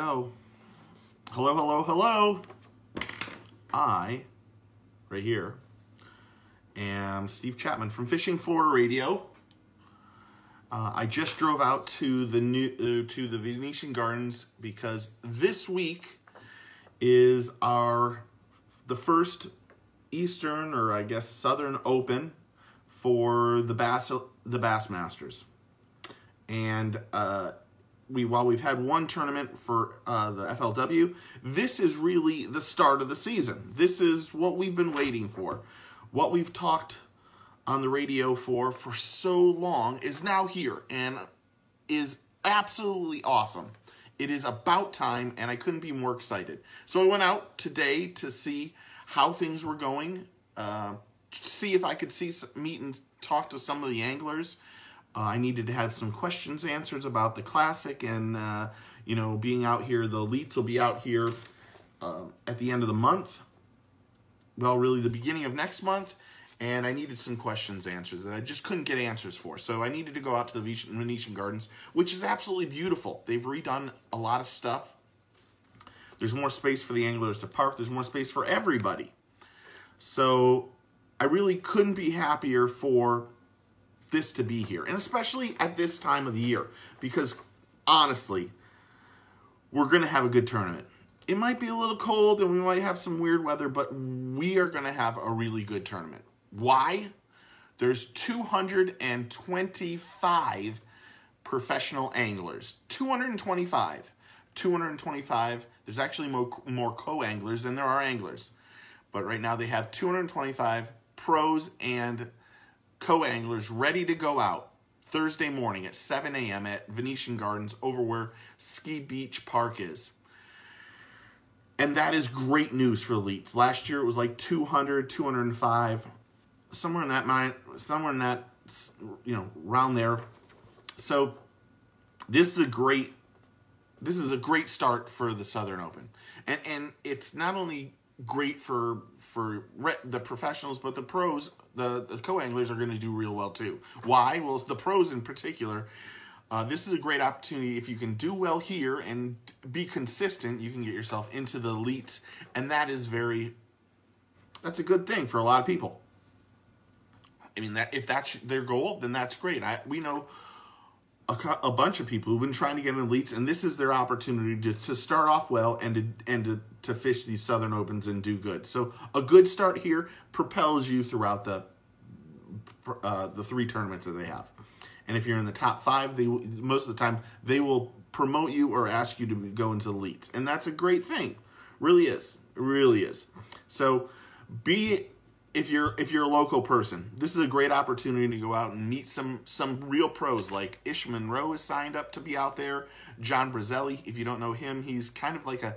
go. Hello, hello, hello. I, right here, am Steve Chapman from Fishing Florida Radio. Uh, I just drove out to the new uh, to the Venetian Gardens because this week is our the first Eastern or I guess Southern Open for the Bass the Bassmasters, and uh, we while we've had one tournament for uh, the FLW, this is really the start of the season. This is what we've been waiting for, what we've talked on the radio for for so long is now here and is absolutely awesome. It is about time, and I couldn't be more excited. So I went out today to see how things were going, uh, see if I could see meet and talk to some of the anglers. Uh, I needed to have some questions answered about the classic, and uh, you know, being out here, the elites will be out here uh, at the end of the month. Well, really, the beginning of next month, and I needed some questions answered that I just couldn't get answers for. So I needed to go out to the Venetian Gardens, which is absolutely beautiful. They've redone a lot of stuff. There's more space for the anglers to park. There's more space for everybody. So I really couldn't be happier for this to be here. And especially at this time of the year. Because honestly, we're going to have a good tournament. It might be a little cold and we might have some weird weather, but we are going to have a really good tournament. Why? There's 225 professional anglers. 225. 225. There's actually more, more co-anglers than there are anglers. But right now they have 225 pros and co-anglers ready to go out Thursday morning at 7 a.m. at Venetian Gardens over where Ski Beach Park is. And that is great news for elites. Last year it was like 200, 205 somewhere in that mind, somewhere in that, you know, around there. So this is a great, this is a great start for the Southern Open, and and it's not only great for for the professionals, but the pros, the, the co-anglers are going to do real well too. Why? Well, the pros in particular. Uh, this is a great opportunity. If you can do well here and be consistent, you can get yourself into the elites, and that is very, that's a good thing for a lot of people. I mean, that if that's their goal, then that's great. I we know a, a bunch of people who've been trying to get in elites, and this is their opportunity to, to start off well and to and to, to fish these Southern Opens and do good. So a good start here propels you throughout the uh, the three tournaments that they have. And if you're in the top five, they most of the time they will promote you or ask you to go into elites, and that's a great thing. Really is, really is. So be if you're if you're a local person, this is a great opportunity to go out and meet some some real pros. Like Ish Monroe is signed up to be out there. John Brazelli, if you don't know him, he's kind of like a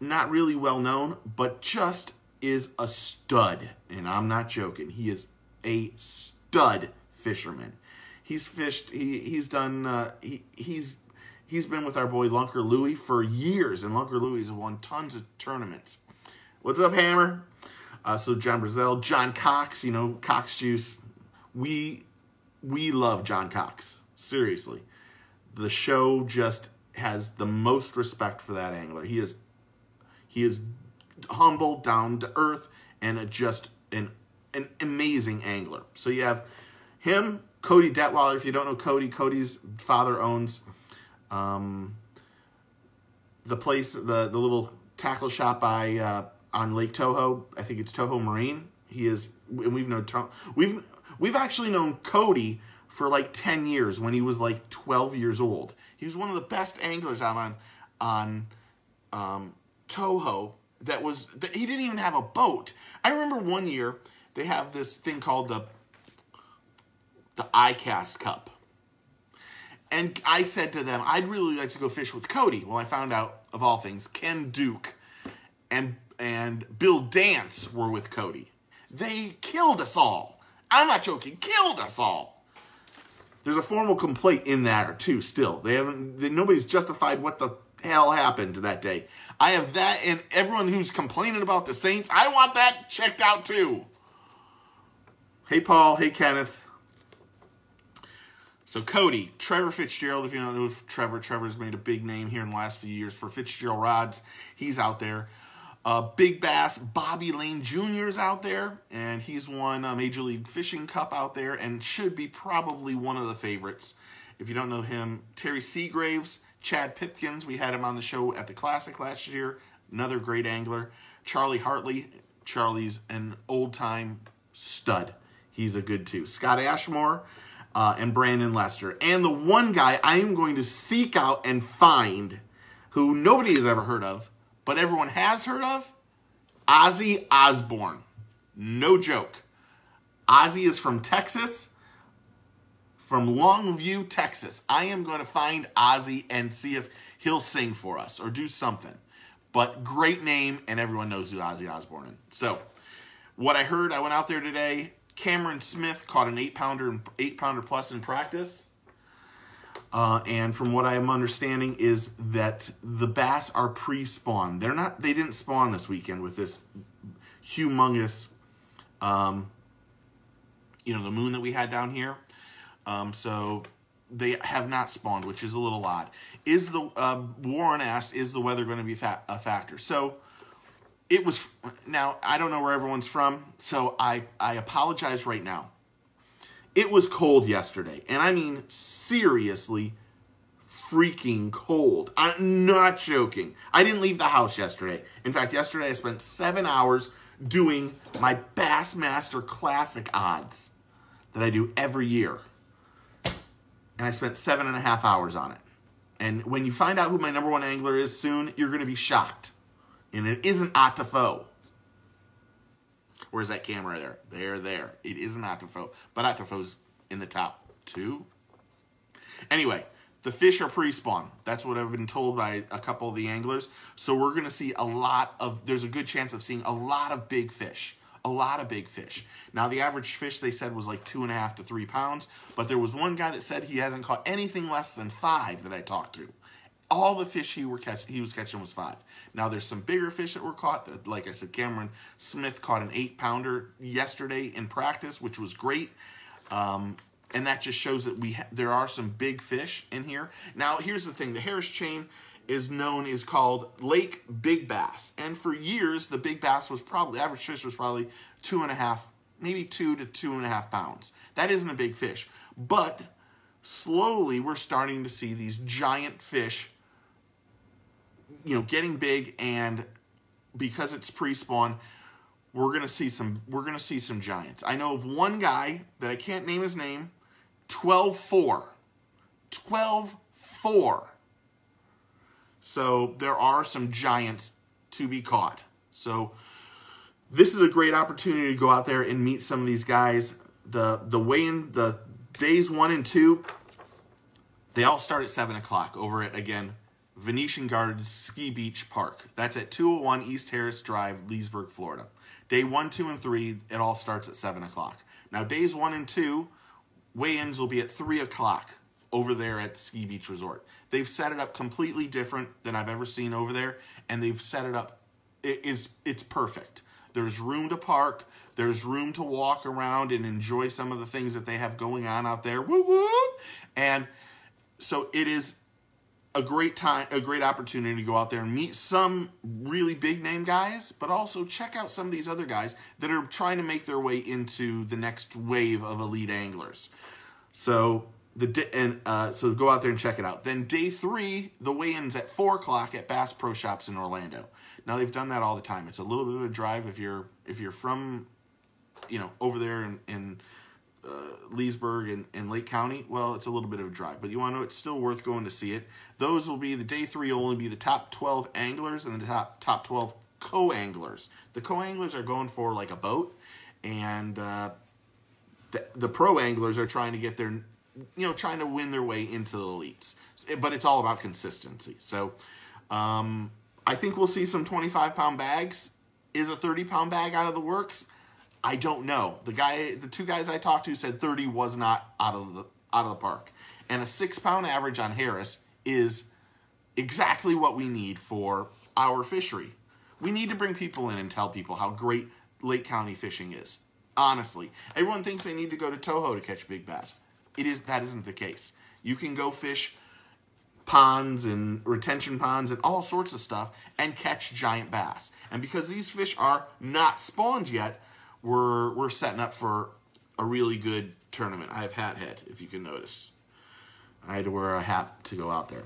not really well known, but just is a stud. And I'm not joking. He is a stud fisherman. He's fished. He he's done. Uh, he he's he's been with our boy Lunker Louie for years, and Lunker Louie has won tons of tournaments. What's up, Hammer? Uh, so John Brazil, John Cox, you know, Cox Juice. We we love John Cox. Seriously. The show just has the most respect for that angler. He is he is humble, down to earth, and a, just an an amazing angler. So you have him, Cody Detweiler. If you don't know Cody, Cody's father owns um, the place, the the little tackle shop by uh, on Lake Toho. I think it's Toho Marine. He is, and we've known we've we've actually known Cody for like ten years when he was like twelve years old. He was one of the best anglers out on on um, Toho. That was that he didn't even have a boat. I remember one year they have this thing called the the ICAST Cup. And I said to them, I'd really like to go fish with Cody. Well, I found out, of all things, Ken Duke and and Bill Dance were with Cody. They killed us all. I'm not joking, killed us all. There's a formal complaint in there too. Still, they haven't. They, nobody's justified what the hell happened that day. I have that, and everyone who's complaining about the Saints, I want that checked out too. Hey Paul, hey Kenneth. So Cody, Trevor Fitzgerald, if you don't know Trevor, Trevor's made a big name here in the last few years for Fitzgerald rods. He's out there. Uh, Big Bass, Bobby Lane Jr. is out there, and he's won a Major League Fishing Cup out there and should be probably one of the favorites. If you don't know him, Terry Seagraves, Chad Pipkens, we had him on the show at the Classic last year, another great angler. Charlie Hartley, Charlie's an old time stud. He's a good too. Scott Ashmore uh, and Brandon Lester. And the one guy I am going to seek out and find who nobody has ever heard of, but everyone has heard of Ozzy Osbourne. No joke. Ozzy is from Texas, from Longview, Texas. I am going to find Ozzy and see if he'll sing for us or do something. But great name, and everyone knows who Ozzy Osbourne is. So, what I heard, I went out there today. Cameron Smith caught an eight pounder, eight pounder plus in practice. Uh, and from what I am understanding is that the bass are pre-spawn. They're not. They didn't spawn this weekend with this humongous, um, you know, the moon that we had down here. Um, so they have not spawned, which is a little odd. Is the uh, Warren asked, is the weather going to be fa a factor? So it was. Now I don't know where everyone's from, so I I apologize right now. It was cold yesterday, and I mean seriously freaking cold. I'm not joking. I didn't leave the house yesterday. In fact, yesterday I spent seven hours doing my Bassmaster Classic odds that I do every year. And I spent seven and a half hours on it. And when you find out who my number one angler is soon, you're going to be shocked. And it isn't Ott DeFoe. Where's that camera there? There, there. It is an Ott DeFoe. But Ott DeFoe's in the top two. Anyway, the fish are pre-spawn. That's what I've been told by a couple of the anglers. So we're going to see a lot of, there's a good chance of seeing a lot of big fish. A lot of big fish. Now, the average fish they said was like two and a half to three pounds, but there was one guy that said he hasn't caught anything less than five that I talked to. All the fish he were catch, he was catching was five. Now, there's some bigger fish that were caught. Like I said, Cameron Smith caught an eight pounder yesterday in practice, which was great. Um, and that just shows that we there are some big fish in here. Now, here's the thing: the Harris chain is known is called Lake Big Bass, and for years the big bass was probably average fish was probably two and a half, maybe two to two and a half pounds. That isn't a big fish, but slowly we're starting to see these giant fish, you know, getting big, and because it's pre-spawn, we're gonna see some we're gonna see some giants. I know of one guy that I can't name his name 12-4. 12-4. So there are some giants to be caught. So this is a great opportunity to go out there and meet some of these guys. The the way in the days one and two, they all start at 7 o'clock over at, again, Venetian Gardens Ski Beach Park. That's at 201 East Harris Drive, Leesburg, Florida. Day one, two, and three, it all starts at 7 o'clock. Now, days one and two, weigh-ins will be at 3 o'clock over there at Ski Beach Resort. They've set it up completely different than I've ever seen over there, and they've set it up, it is, it's perfect. There's room to park, there's room to walk around and enjoy some of the things that they have going on out there, woo woo! And so it is a great time, a great opportunity to go out there and meet some really big name guys, but also check out some of these other guys that are trying to make their way into the next wave of elite anglers. So the and uh, so go out there and check it out. Then day three, the weigh-ins at four o'clock at Bass Pro Shops in Orlando. Now they've done that all the time. It's a little bit of a drive if you're if you're from, you know, over there in, in uh, Leesburg and, and Lake County. Well, it's a little bit of a drive, but you want to know it's still worth going to see it. Those will be the day three will only be the top twelve anglers and the top top twelve co-anglers. The co-anglers are going for like a boat, and uh, the, the pro anglers are trying to get their, you know, trying to win their way into the elites. But it's all about consistency. So um, I think we'll see some 25 pound bags. Is a 30 pound bag out of the works? I don't know. The guy, the two guys I talked to said 30 was not out of the out of the park, and a six pound average on Harris is exactly what we need for our fishery. We need to bring people in and tell people how great Lake County fishing is. Honestly, everyone thinks they need to go to Toho to catch big bass. it is that isn't the case. You can go fish ponds and retention ponds and all sorts of stuff and catch giant bass. And because these fish are not spawned yet, we're we're setting up for a really good tournament. I have hat head, if you can notice. I had to wear a hat to go out there.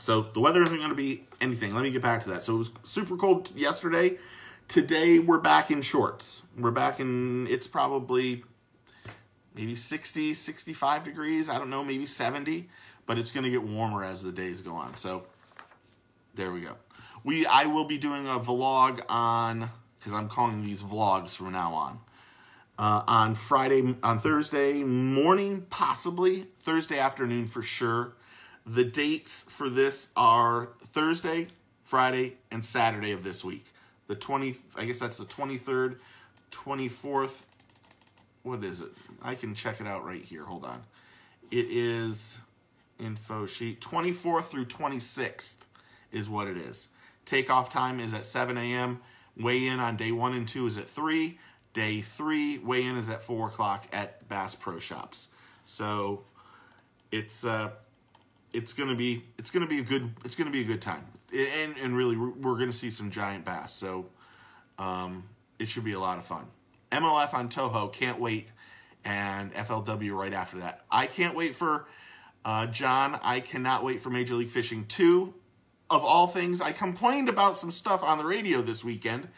So the weather isn't going to be anything. Let me get back to that. So it was super cold yesterday. Today we're back in shorts. We're back in, it's probably maybe 60, 65 degrees. I don't know, maybe 70. But it's going to get warmer as the days go on. So there we go. We I will be doing a vlog on, because I'm calling these vlogs from now on. Uh, on Friday, on Thursday morning, possibly. Thursday afternoon for sure. The dates for this are Thursday, Friday, and Saturday of this week. The 20, I guess that's the 23rd, 24th. What is it? I can check it out right here. Hold on. It is info sheet 24th through 26th is what it is. Takeoff time is at 7 a.m. Weigh in on day one and two is at 3. Day three, weigh in is at 4 o'clock at Bass Pro Shops. So it's uh, it's gonna be it's gonna be a good it's gonna be a good time. And and really we're gonna see some giant bass so um, it should be a lot of fun. Mlf on toho can't wait. And flw right after that. I can't wait for uh, john i cannot wait for major league fishing 2 of all things i complained about some stuff on the radio this weekend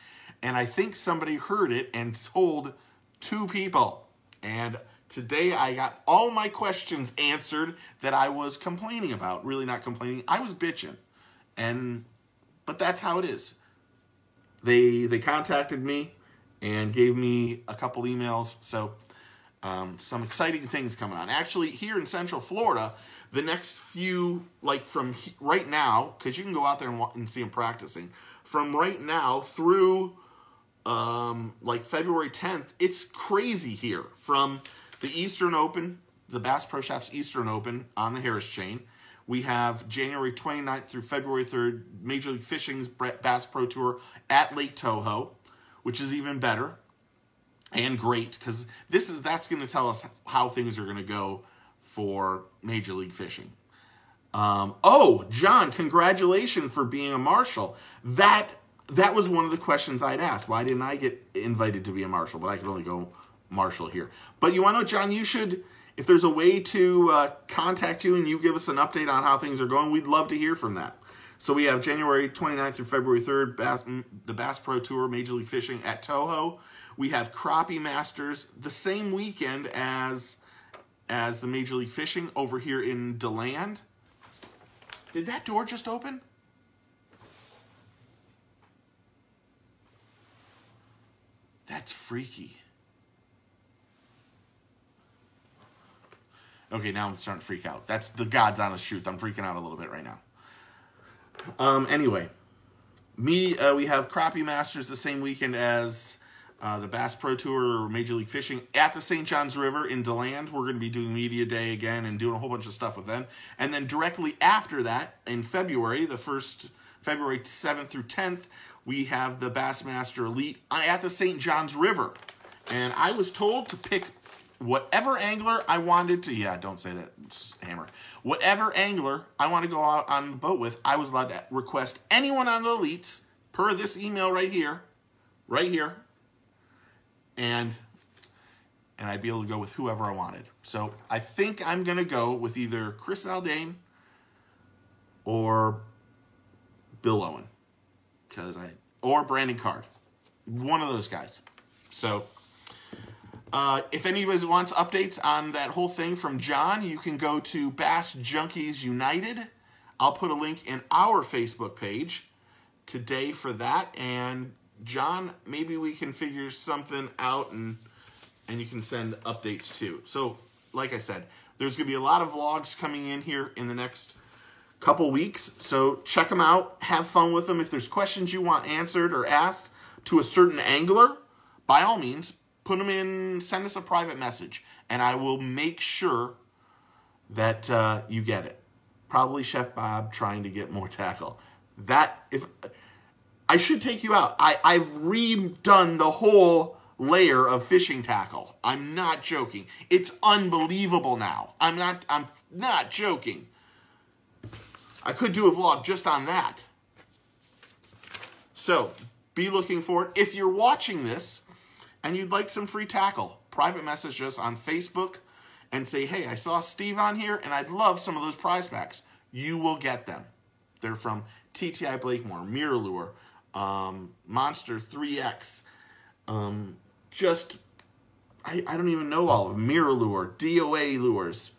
and i think somebody heard it and told two people and Today I got all my questions answered that I was complaining about. Really not complaining. I was bitching. And but that's how it is. They they contacted me and gave me a couple emails. So um, some exciting things coming on. Actually, here in Central Florida, the next few, like from right now, because you can go out there and, and see them practicing, from right now through um, like February 10th, it's crazy here. From the Eastern Open, the Bass Pro Shops Eastern Open on the Harris chain. We have January 29th through February 3rd, Major League Fishing's Bass Pro Tour at Lake Toho, which is even better and great because this is that's going to tell us how things are going to go for Major League Fishing. Um, oh, John, congratulations for being a marshal. That that was one of the questions I'd asked. Why didn't I get invited to be a marshal? But I could only go marshal here. But you want to know, John, you should, if there's a way to uh, contact you and you give us an update on how things are going, we'd love to hear from that. So we have January 29th through February 3rd, Bass, the Bass Pro Tour, Major League Fishing at Toho. We have Crappie Masters the same weekend as as the Major League Fishing over here in DeLand. Did that door just open? That's freaky. Okay, now I'm starting to freak out. That's the God's honest truth. I'm freaking out a little bit right now. Um, anyway, me, uh, we have Crappie Masters the same weekend as uh, the Bass Pro Tour or Major League Fishing at the St. Johns River in DeLand. We're going to be doing Media Day again and doing a whole bunch of stuff with them. And then directly after that, in February, the first February 7th through 10th, we have the Bassmaster Elite at the St. Johns River. And I was told to pick whatever angler I wanted to, yeah, don't say that, hammer. Whatever angler I want to go out on the boat with, I was allowed to request anyone on the elites per this email right here, right here, and and I'd be able to go with whoever I wanted. So I think I'm gonna go with either Chris Zaldain or Bill Lowen, because I or Brandon Card, one of those guys. So uh, if anybody wants updates on that whole thing from John, you can go to Bass Junkies United. I'll put a link in our Facebook page today for that. And John, maybe we can figure something out and and you can send updates too. So, like I said, there's going to be a lot of vlogs coming in here in the next couple weeks. So check them out. Have fun with them. If there's questions you want answered or asked to a certain angler, by all means, put them in, send us a private message, and I will make sure that uh, you get it. Probably Chef Bob trying to get more tackle. That if I should take you out. I I've redone the whole layer of fishing tackle. I'm not joking. It's unbelievable now. I'm not I'm not joking. I could do a vlog just on that. So, be looking for it. If you're watching this and you'd like some free tackle, private message us on Facebook and say, hey, I saw Steve on here and I'd love some of those prize packs. You will get them. They're from TTI Blakemore, MirrOlure, um, Monster 3X, um, just, I, I don't even know all of them, MirrOlure, DOA lures,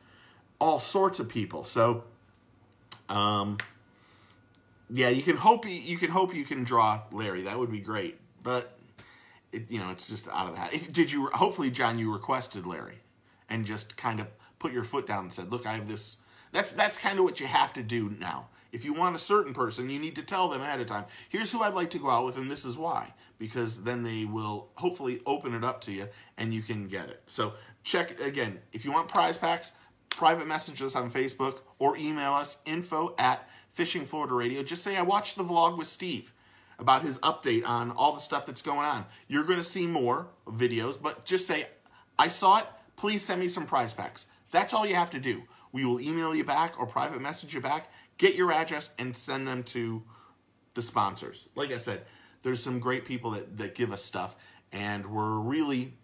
all sorts of people. So, um, yeah, you can hope you, you can hope you can draw Larry. That would be great, but it, you know it's just out of the hat. If, did you? Hopefully, John, you requested Larry, and just kind of put your foot down and said, "Look, I have this." That's that's kind of what you have to do now. If you want a certain person, you need to tell them ahead of time. Here's who I'd like to go out with, and this is why. Because then they will hopefully open it up to you, and you can get it. So check again if you want prize packs. Private message us on Facebook or email us info at Fishing Florida Radio. Just say I watched the vlog with Steve about his update on all the stuff that's going on. You're going to see more videos, but just say I saw it. Please send me some prize packs. That's all you have to do. We will email you back or private message you back. Get your address and send them to the sponsors. Like I said, there's some great people that, that give us stuff, and we're really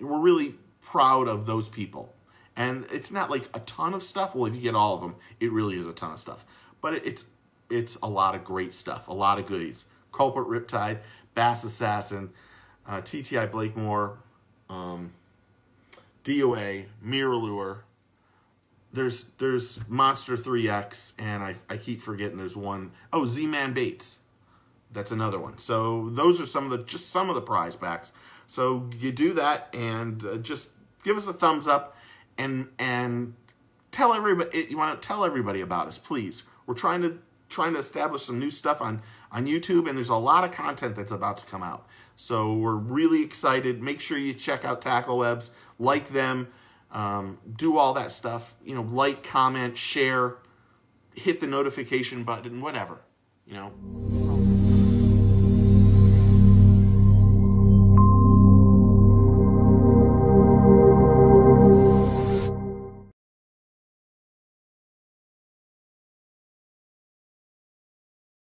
we're really proud of those people. And it's not like a ton of stuff. Well, if you get all of them, it really is a ton of stuff. But it's it's a lot of great stuff, a lot of goodies. Culprit Riptide, Bass Assassin, uh, TTI Blakemore, um, DOA, MirrOlure. There's there's Monster 3X, and I, I keep forgetting there's one. Oh, Z-Man Baits. That's another one. So those are some of the just some of the prize packs. So you do that and uh, just give us a thumbs up and and tell everybody you want to tell everybody about us, please. We're trying to trying to establish some new stuff on on YouTube, and there's a lot of content that's about to come out. So we're really excited. Make sure you check out Tackle Webs, like them, um, do all that stuff. You know, like, comment, share, hit the notification button, whatever. You know.